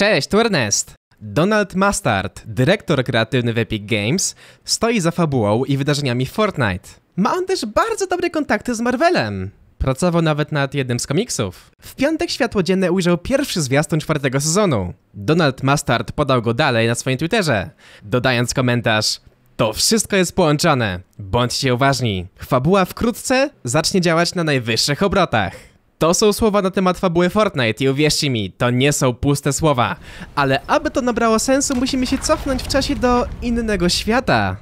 Cześć, tu Ernest! Donald Mustard, dyrektor kreatywny w Epic Games, stoi za fabułą i wydarzeniami Fortnite. Ma on też bardzo dobre kontakty z Marvelem. Pracował nawet nad jednym z komiksów. W piątek światło dzienne ujrzał pierwszy zwiastun czwartego sezonu. Donald Mustard podał go dalej na swoim Twitterze, dodając komentarz to wszystko jest połączone. Bądźcie uważni. Fabuła wkrótce zacznie działać na najwyższych obrotach. To są słowa na temat fabuły Fortnite i uwierzcie mi, to nie są puste słowa. Ale aby to nabrało sensu, musimy się cofnąć w czasie do innego świata.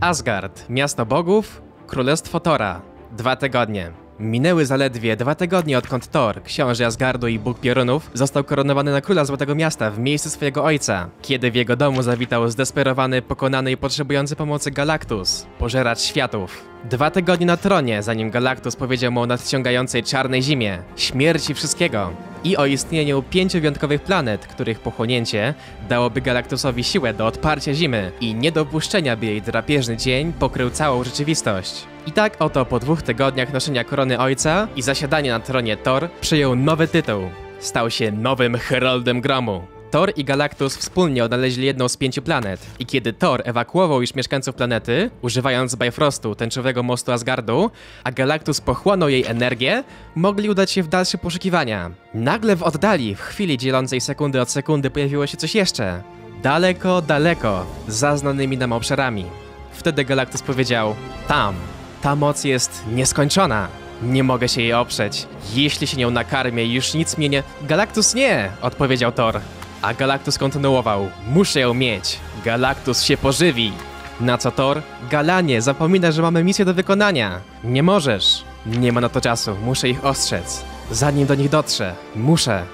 Asgard, miasto bogów, królestwo Tora. Dwa tygodnie. Minęły zaledwie dwa tygodnie odkąd Thor, książę Asgardu i bóg piorunów, został koronowany na króla Złotego Miasta w miejscu swojego ojca, kiedy w jego domu zawitał zdesperowany, pokonany i potrzebujący pomocy Galactus, pożeracz światów. Dwa tygodnie na tronie, zanim Galactus powiedział mu o nadciągającej czarnej zimie, śmierci wszystkiego i o istnieniu pięciu wyjątkowych planet, których pochłonięcie dałoby Galactusowi siłę do odparcia zimy i niedopuszczenia, by jej drapieżny dzień pokrył całą rzeczywistość. I tak oto po dwóch tygodniach noszenia korony ojca i zasiadania na tronie Thor przyjął nowy tytuł. Stał się nowym Heroldem Gromu. Thor i Galactus wspólnie odnaleźli jedną z pięciu planet i kiedy Thor ewakuował już mieszkańców planety, używając Bifrostu, tęczowego mostu Asgardu, a Galactus pochłonął jej energię, mogli udać się w dalsze poszukiwania. Nagle w oddali, w chwili dzielącej sekundy od sekundy pojawiło się coś jeszcze. Daleko, daleko, za znanymi nam obszarami. Wtedy Galactus powiedział, tam, ta moc jest nieskończona. Nie mogę się jej oprzeć. Jeśli się nią nakarmię, już nic mnie nie... Galactus nie! Odpowiedział Thor. A Galactus kontynuował. Muszę ją mieć. Galactus się pożywi. Na co Thor? Galanie, zapomina, że mamy misję do wykonania. Nie możesz. Nie ma na to czasu. Muszę ich ostrzec. Zanim do nich dotrze. Muszę.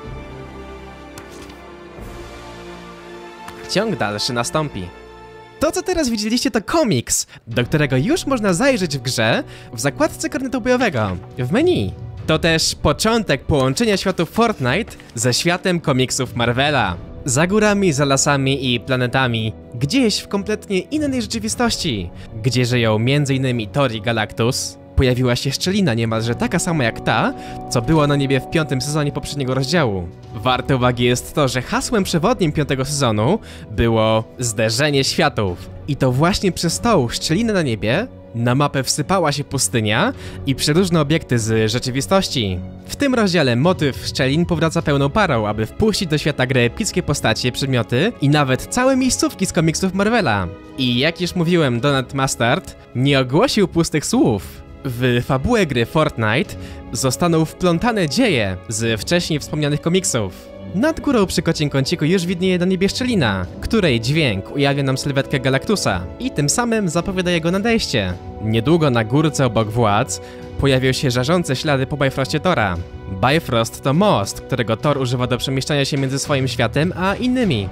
Ciąg dalszy nastąpi. To, co teraz widzieliście, to komiks, do którego już można zajrzeć w grze w zakładce karnetu bojowego, w menu. To też początek połączenia światu Fortnite ze światem komiksów Marvela. Za górami, za lasami i planetami, gdzieś w kompletnie innej rzeczywistości, gdzie żyją m.in. Thor i Galactus, pojawiła się szczelina niemalże taka sama jak ta, co była na niebie w piątym sezonie poprzedniego rozdziału. Warte uwagi jest to, że hasłem przewodnim piątego sezonu było zderzenie światów. I to właśnie przez tą szczelinę na niebie na mapę wsypała się pustynia i przeróżne obiekty z rzeczywistości. W tym rozdziale motyw szczelin powraca pełną parą, aby wpuścić do świata gry epickie postacie, przedmioty i nawet całe miejscówki z komiksów Marvela. I jak już mówiłem, Donald Mustard nie ogłosił pustych słów. W fabułę gry Fortnite zostaną wplątane dzieje z wcześniej wspomnianych komiksów. Nad górą przy kocim kąciku już widnieje na niebie szczelina, której dźwięk ujawia nam sylwetkę Galactusa i tym samym zapowiada jego nadejście. Niedługo na górce obok władz pojawią się żarzące ślady po Bifrostie Tora. Bifrost to most, którego Thor używa do przemieszczania się między swoim światem a innymi.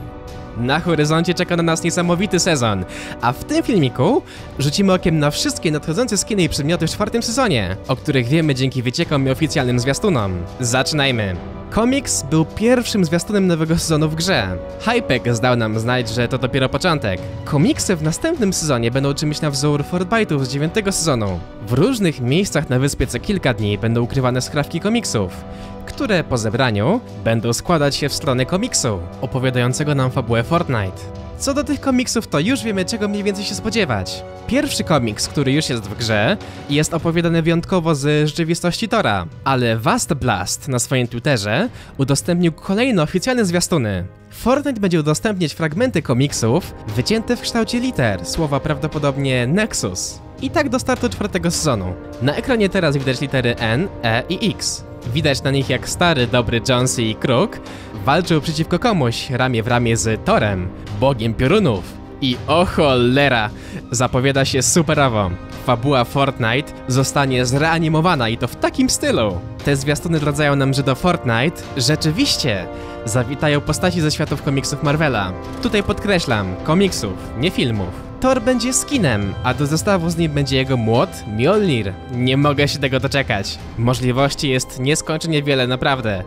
Na horyzoncie czeka na nas niesamowity sezon, a w tym filmiku rzucimy okiem na wszystkie nadchodzące skiny i przedmioty w czwartym sezonie, o których wiemy dzięki wyciekom i oficjalnym zwiastunom. Zaczynajmy! Komiks był pierwszym zwiastunem nowego sezonu w grze. Hypek zdał nam znać, że to dopiero początek. Komiksy w następnym sezonie będą czymś na wzór Fortnite'ów z dziewiątego sezonu. W różnych miejscach na wyspie co kilka dni będą ukrywane skrawki komiksów, które po zebraniu będą składać się w stronę komiksu, opowiadającego nam fabułę Fortnite. Co do tych komiksów, to już wiemy, czego mniej więcej się spodziewać. Pierwszy komiks, który już jest w grze, jest opowiadany wyjątkowo z rzeczywistości Tora, ale Vast Blast na swoim Twitterze udostępnił kolejne oficjalne zwiastuny. Fortnite będzie udostępniać fragmenty komiksów wycięte w kształcie liter, słowa prawdopodobnie Nexus. I tak do startu czwartego sezonu. Na ekranie teraz widać litery N, E i X. Widać na nich jak stary, dobry Jonesy i Crook walczył przeciwko komuś ramię w ramię z Torem, bogiem piorunów. I o cholera, zapowiada się superowo. Fabuła Fortnite zostanie zreanimowana i to w takim stylu. Te zwiastuny zdradzają nam, że do Fortnite rzeczywiście zawitają postaci ze światów komiksów Marvela. Tutaj podkreślam, komiksów, nie filmów. Thor będzie skinem, a do zestawu z nim będzie jego młot Mjolnir. Nie mogę się tego doczekać. Możliwości jest nieskończenie wiele, naprawdę.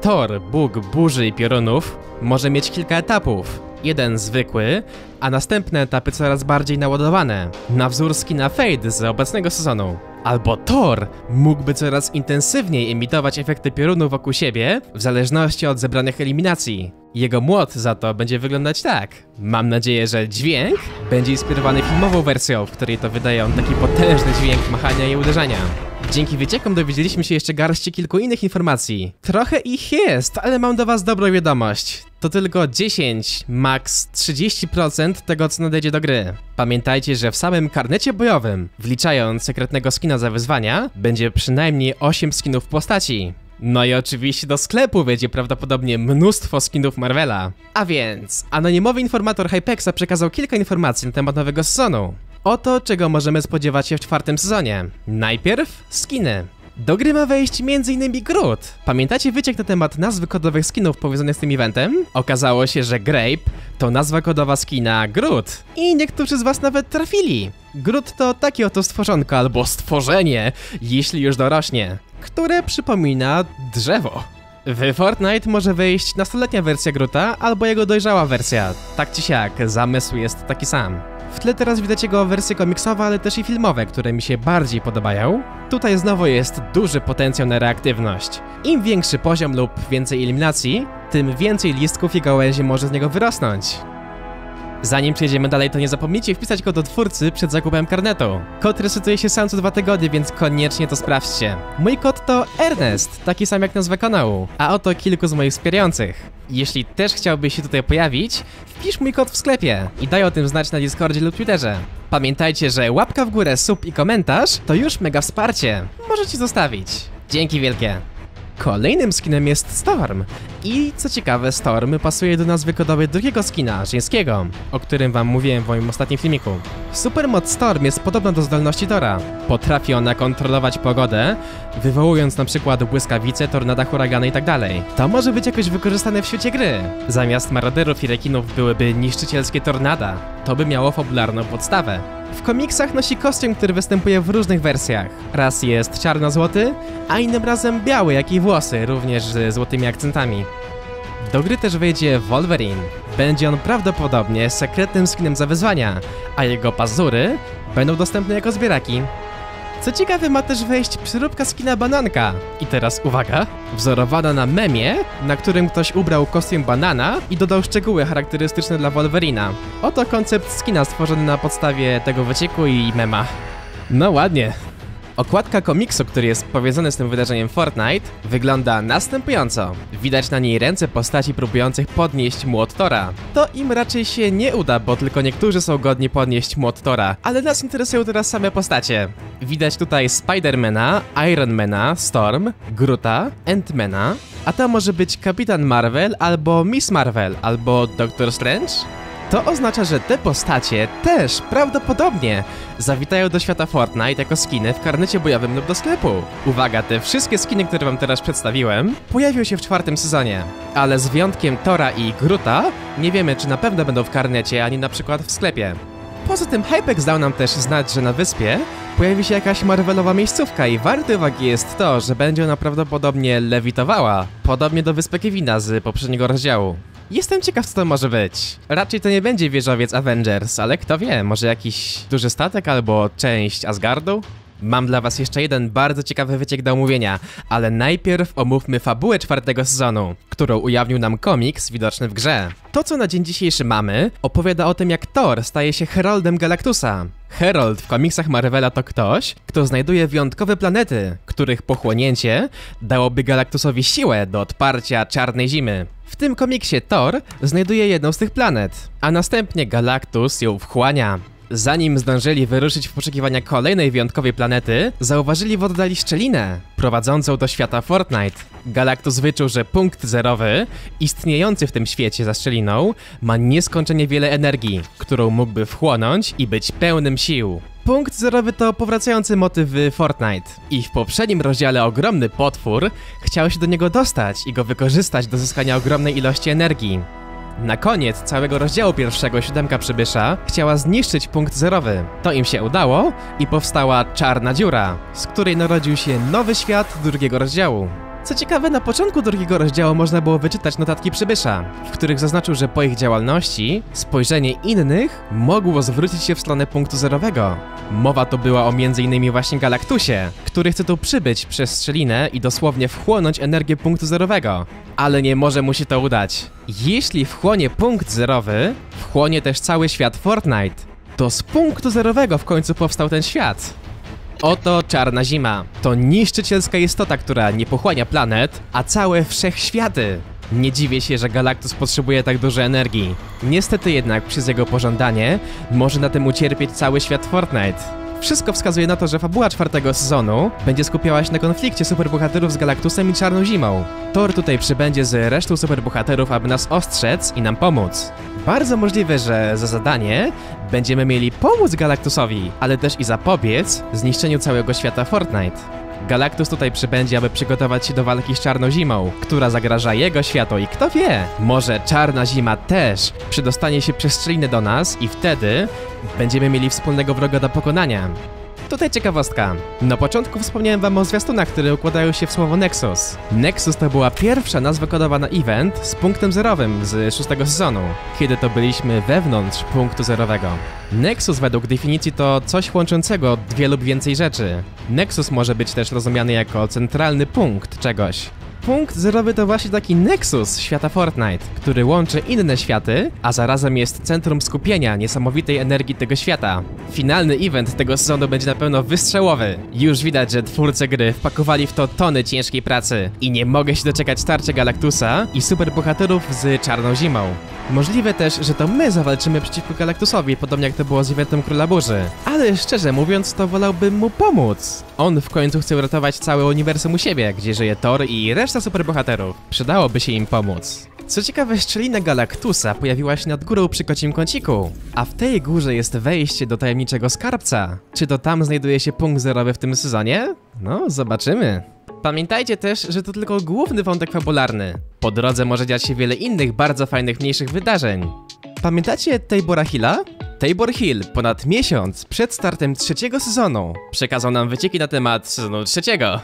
Thor, bóg burzy i piorunów, może mieć kilka etapów. Jeden zwykły, a następne etapy coraz bardziej naładowane, na wzór skina Fade z obecnego sezonu. Albo Thor mógłby coraz intensywniej emitować efekty piorunu wokół siebie, w zależności od zebranych eliminacji. Jego młot za to będzie wyglądać tak. Mam nadzieję, że dźwięk będzie inspirowany filmową wersją, w której to wydaje on taki potężny dźwięk machania i uderzania. Dzięki wyciekom dowiedzieliśmy się jeszcze garści kilku innych informacji. Trochę ich jest, ale mam do was dobrą wiadomość. To tylko 10, max 30% tego, co nadejdzie do gry. Pamiętajcie, że w samym karnecie bojowym, wliczając sekretnego skina za wyzwania, będzie przynajmniej 8 skinów postaci. No i oczywiście do sklepu wejdzie prawdopodobnie mnóstwo skinów Marvela. A więc, anonimowy informator Hypexa przekazał kilka informacji na temat nowego sezonu. Oto czego możemy spodziewać się w czwartym sezonie. Najpierw skiny. Do gry ma wejść m.in. Groot. Pamiętacie wyciek na temat nazwy kodowych skinów powiązanych z tym eventem? Okazało się, że Grape to nazwa kodowa skina Groot. I niektórzy z was nawet trafili. Groot to takie oto stworzonko albo stworzenie, jeśli już dorośnie, które przypomina drzewo. W Fortnite może wejść nastoletnia wersja Groota albo jego dojrzała wersja. Tak czy siak, zamysł jest taki sam. W tle teraz widać jego wersje komiksowe, ale też i filmowe, które mi się bardziej podobają. Tutaj znowu jest duży potencjał na reaktywność. Im większy poziom lub więcej eliminacji, tym więcej listków i gałęzi może z niego wyrosnąć. Zanim przejdziemy dalej, to nie zapomnijcie wpisać go do twórcy przed zakupem karnetu. Kod resetuje się sam co dwa tygodnie, więc koniecznie to sprawdźcie. Mój kod to Ernest, taki sam jak nazwa kanału, a oto kilku z moich wspierających. Jeśli też chciałbyś się tutaj pojawić, wpisz mój kod w sklepie i daj o tym znać na Discordzie lub Twitterze. Pamiętajcie, że łapka w górę, sub i komentarz to już mega wsparcie. Możecie zostawić. Dzięki wielkie. Kolejnym skinem jest Storm. I co ciekawe, Storm pasuje do nazwy kodowej drugiego skina, żeńskiego, o którym wam mówiłem w moim ostatnim filmiku. Supermoc Storm jest podobna do zdolności Tora. Potrafi ona kontrolować pogodę, wywołując na przykład błyskawice, tornada, huragany itd. Tak to może być jakoś wykorzystane w świecie gry. Zamiast maraderów i rekinów byłyby niszczycielskie tornada. To by miało fabularną podstawę. W komiksach nosi kostium, który występuje w różnych wersjach. Raz jest czarno-złoty, a innym razem biały, jak i włosy, również z złotymi akcentami. Do gry też wejdzie Wolverine. Będzie on prawdopodobnie sekretnym skinem za wyzwania, a jego pazury będą dostępne jako zbieraki. Co ciekawe, ma też wejść przyróbka skina bananka. I teraz uwaga, wzorowana na memie, na którym ktoś ubrał kostium banana i dodał szczegóły charakterystyczne dla Wolverina. Oto koncept skina stworzony na podstawie tego wycieku i mema. No ładnie. Okładka komiksu, który jest powiązany z tym wydarzeniem Fortnite, wygląda następująco. Widać na niej ręce postaci próbujących podnieść młot Tora. To im raczej się nie uda, bo tylko niektórzy są godni podnieść młot Tora, ale nas interesują teraz same postacie. Widać tutaj Spidermana, Ironmana, Storm, Groota, Ant-Mana, a to może być Kapitan Marvel, albo Miss Marvel, albo Doctor Strange? To oznacza, że te postacie też prawdopodobnie zawitają do świata Fortnite jako skiny w karnecie bojowym lub do sklepu. Uwaga, te wszystkie skiny, które wam teraz przedstawiłem, pojawią się w czwartym sezonie. Ale z wyjątkiem Tora i Gruta, nie wiemy czy na pewno będą w karnecie, ani na przykład w sklepie. Poza tym Hypex dał nam też znać, że na wyspie pojawi się jakaś Marvelowa miejscówka i warte uwagi jest to, że będzie ona prawdopodobnie lewitowała, podobnie do wyspy Kevina z poprzedniego rozdziału. Jestem ciekaw, co to może być. Raczej to nie będzie wieżowiec Avengers, ale kto wie, może jakiś duży statek albo część Asgardu? Mam dla was jeszcze jeden bardzo ciekawy wyciek do omówienia, ale najpierw omówmy fabułę czwartego sezonu, którą ujawnił nam komiks widoczny w grze. To, co na dzień dzisiejszy mamy, opowiada o tym, jak Thor staje się heroldem Galactusa. Herold w komiksach Marvela to ktoś, kto znajduje wyjątkowe planety, których pochłonięcie dałoby Galactusowi siłę do odparcia czarnej zimy. W tym komiksie Thor znajduje jedną z tych planet, a następnie Galactus ją wchłania. Zanim zdążyli wyruszyć w poszukiwania kolejnej wyjątkowej planety, zauważyli w oddali szczelinę, prowadzącą do świata Fortnite. Galactus wyczuł, że punkt zerowy, istniejący w tym świecie za szczeliną, ma nieskończenie wiele energii, którą mógłby wchłonąć i być pełnym sił. Punkt zerowy to powracający motyw w Fortnite. I w poprzednim rozdziale ogromny potwór chciał się do niego dostać i go wykorzystać do zyskania ogromnej ilości energii. Na koniec całego rozdziału pierwszego siódemka przybysza chciała zniszczyć punkt zerowy. To im się udało i powstała czarna dziura, z której narodził się nowy świat drugiego rozdziału. Co ciekawe, na początku drugiego rozdziału można było wyczytać notatki przybysza, w których zaznaczył, że po ich działalności spojrzenie innych mogło zwrócić się w stronę punktu zerowego. Mowa to była o m.in. właśnie Galaktusie, który chce tu przybyć przez strzelinę i dosłownie wchłonąć energię punktu zerowego. Ale nie może mu się to udać. Jeśli wchłonie punkt zerowy, wchłonie też cały świat Fortnite. To z punktu zerowego w końcu powstał ten świat. Oto czarna zima. To niszczycielska istota, która nie pochłania planet, a całe wszechświaty. Nie dziwię się, że Galactus potrzebuje tak dużo energii. Niestety jednak przez jego pożądanie może na tym ucierpieć cały świat Fortnite. Wszystko wskazuje na to, że fabuła czwartego sezonu będzie skupiała się na konflikcie superbohaterów z Galactusem i Czarną Zimą. Thor tutaj przybędzie z resztą superbohaterów, aby nas ostrzec i nam pomóc. Bardzo możliwe, że za zadanie będziemy mieli pomóc Galactusowi, ale też i zapobiec zniszczeniu całego świata Fortnite. Galactus tutaj przybędzie, aby przygotować się do walki z Czarną Zimą, która zagraża jego światu i kto wie, może Czarna Zima też przydostanie się przez szczelinę do nas i wtedy będziemy mieli wspólnego wroga do pokonania. Tutaj ciekawostka. Na początku wspomniałem wam o zwiastunach, które układają się w słowo Nexus. Nexus to była pierwsza nazwa kodowa na event z punktem zerowym z szóstego sezonu, kiedy to byliśmy wewnątrz punktu zerowego. Nexus według definicji to coś łączącego dwie lub więcej rzeczy. Nexus może być też rozumiany jako centralny punkt czegoś. Punkt zerowy to właśnie taki nexus świata Fortnite, który łączy inne światy, a zarazem jest centrum skupienia niesamowitej energii tego świata. Finalny event tego sezonu będzie na pewno wystrzałowy. Już widać, że twórcy gry wpakowali w to tony ciężkiej pracy i nie mogę się doczekać starcia Galactusa i superbohaterów z Czarną Zimą. Możliwe też, że to my zawalczymy przeciwko Galactusowi, podobnie jak to było z eventem Króla Burzy. Ale szczerze mówiąc, to wolałbym mu pomóc. On w końcu chce uratować całe uniwersum u siebie, gdzie żyje Thor i reszta superbohaterów. Przydałoby się im pomóc. Co ciekawe, szczelina Galactusa pojawiła się nad górą przy kocim kąciku, a w tej górze jest wejście do tajemniczego skarbca. Czy to tam znajduje się punkt zerowy w tym sezonie? No, zobaczymy. Pamiętajcie też, że to tylko główny wątek fabularny. Po drodze może dziać się wiele innych bardzo fajnych mniejszych wydarzeń. Pamiętacie Tabora Hilla? Tabor Hill ponad miesiąc przed startem trzeciego sezonu przekazał nam wycieki na temat sezonu trzeciego.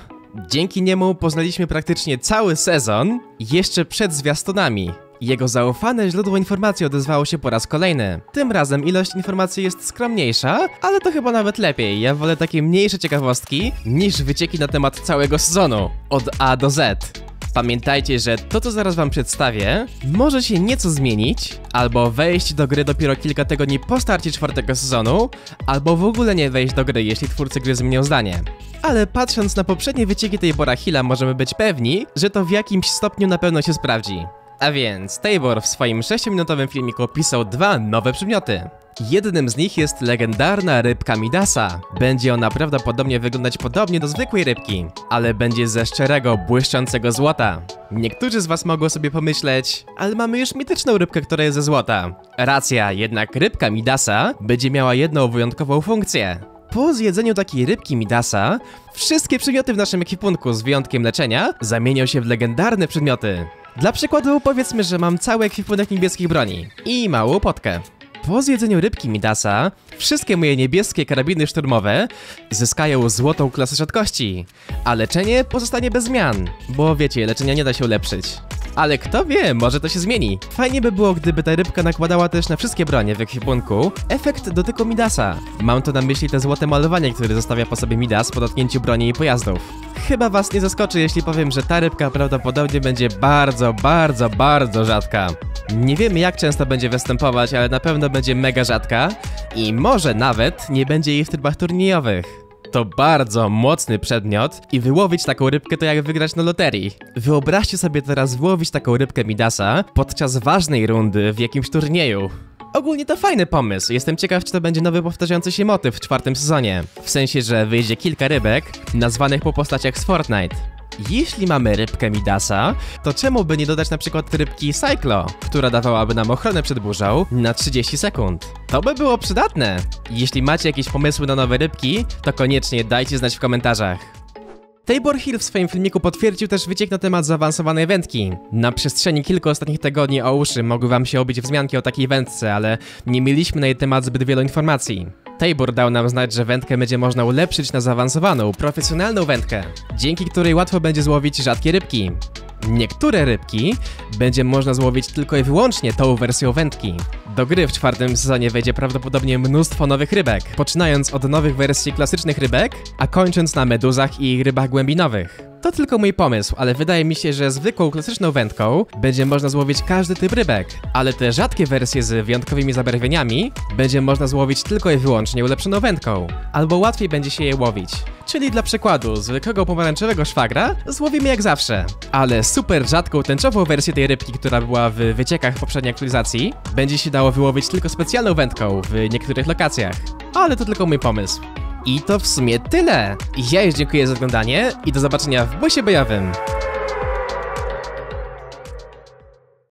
Dzięki niemu poznaliśmy praktycznie cały sezon jeszcze przed zwiastunami. Jego zaufane źródło informacji odezwało się po raz kolejny. Tym razem ilość informacji jest skromniejsza, ale to chyba nawet lepiej. Ja wolę takie mniejsze ciekawostki niż wycieki na temat całego sezonu. Od A do Z. Pamiętajcie, że to co zaraz wam przedstawię może się nieco zmienić, albo wejść do gry dopiero kilka tygodni po starcie czwartego sezonu, albo w ogóle nie wejść do gry, jeśli twórcy gry zmienią zdanie. Ale patrząc na poprzednie wycieki tej Bora Hilla możemy być pewni, że to w jakimś stopniu na pewno się sprawdzi. A więc Tabor w swoim 6-minutowym filmiku opisał dwa nowe przedmioty. Jednym z nich jest legendarna rybka Midasa. Będzie ona prawdopodobnie wyglądać podobnie do zwykłej rybki, ale będzie ze szczerego, błyszczącego złota. Niektórzy z was mogą sobie pomyśleć, ale mamy już mityczną rybkę, która jest ze złota. Racja, jednak rybka Midasa będzie miała jedną wyjątkową funkcję. Po zjedzeniu takiej rybki Midasa, wszystkie przedmioty w naszym ekwipunku z wyjątkiem leczenia zamienią się w legendarne przedmioty. Dla przykładu powiedzmy, że mam cały ekwipunek niebieskich broni i małą potkę. Po zjedzeniu rybki Midasa, wszystkie moje niebieskie karabiny szturmowe zyskają złotą klasę rzadkości, a leczenie pozostanie bez zmian, bo wiecie, leczenia nie da się ulepszyć. Ale kto wie, może to się zmieni. Fajnie by było, gdyby ta rybka nakładała też na wszystkie bronie w ekwipunku efekt dotyku Midasa. Mam tu na myśli te złote malowanie, które zostawia po sobie Midas po dotknięciu broni i pojazdów. Chyba was nie zaskoczy, jeśli powiem, że ta rybka prawdopodobnie będzie bardzo, bardzo, bardzo rzadka. Nie wiemy jak często będzie występować, ale na pewno będzie mega rzadka i może nawet nie będzie jej w trybach turniejowych. To bardzo mocny przedmiot i wyłowić taką rybkę to jak wygrać na loterii. Wyobraźcie sobie teraz wyłowić taką rybkę Midasa podczas ważnej rundy w jakimś turnieju. Ogólnie to fajny pomysł. Jestem ciekaw, czy to będzie nowy powtarzający się motyw w czwartym sezonie. W sensie, że wyjdzie kilka rybek nazwanych po postaciach z Fortnite. Jeśli mamy rybkę Midasa, to czemu by nie dodać na przykład rybki Cyclo, która dawałaby nam ochronę przed burzą na 30 sekund? To by było przydatne. Jeśli macie jakieś pomysły na nowe rybki, to koniecznie dajcie znać w komentarzach. Tabor Hill w swoim filmiku potwierdził też wyciek na temat zaawansowanej wędki. Na przestrzeni kilku ostatnich tygodni o uszy mogły wam się obić wzmianki o takiej wędce, ale nie mieliśmy na jej temat zbyt wielu informacji. Tabor dał nam znać, że wędkę będzie można ulepszyć na zaawansowaną, profesjonalną wędkę, dzięki której łatwo będzie złowić rzadkie rybki. Niektóre rybki będzie można złowić tylko i wyłącznie tą wersją wędki. Do gry w czwartym sezonie wejdzie prawdopodobnie mnóstwo nowych rybek, poczynając od nowych wersji klasycznych rybek, a kończąc na meduzach i rybach głębinowych. To tylko mój pomysł, ale wydaje mi się, że zwykłą klasyczną wędką będzie można złowić każdy typ rybek, ale te rzadkie wersje z wyjątkowymi zabarwieniami będzie można złowić tylko i wyłącznie ulepszoną wędką, albo łatwiej będzie się je łowić. Czyli dla przykładu, zwykłego pomarańczowego szwagra złowimy jak zawsze, ale super rzadką tęczową wersję tej rybki, która była w wyciekach poprzedniej aktualizacji, będzie się dało wyłowić tylko specjalną wędką w niektórych lokacjach. Ale to tylko mój pomysł. I to w sumie tyle. Ja już dziękuję za oglądanie i do zobaczenia w busie bojowym.